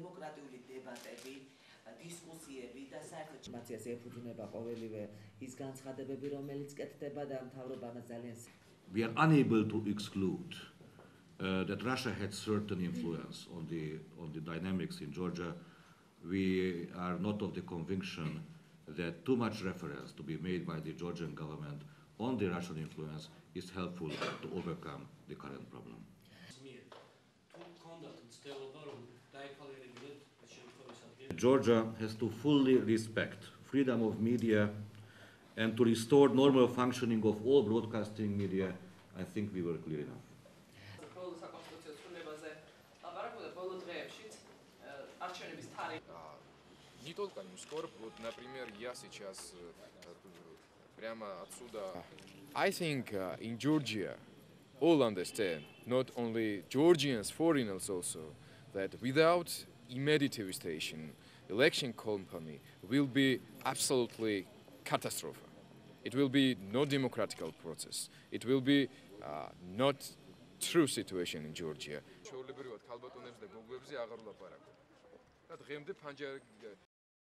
დემოკრატიული დებატები, დისკუსიები და საერთოდ ინფორმაციას ეფუძნება ყოველივე ის განცხადებები, რომელიც კეთდება და მთავრობა ამას ძალიან We are unable to exclude uh, that Russia had certain influence on the, on the dynamics in Georgia. We are not of the conviction that too much reference to be made by the Georgian government on the Russian influence is helpful to overcome the current problem. Georgia has to fully respect freedom of media and to restore normal functioning of all broadcasting media, I think we were clear enough. Не только вот, например, я сейчас э, э, прямо отсюда. I think uh, in Georgia all understand, not only Georgians, foreigners also, that without Imedi station, election company will be absolutely catastrophe. It will be no democratical process. It will be uh, not true situation in Georgia.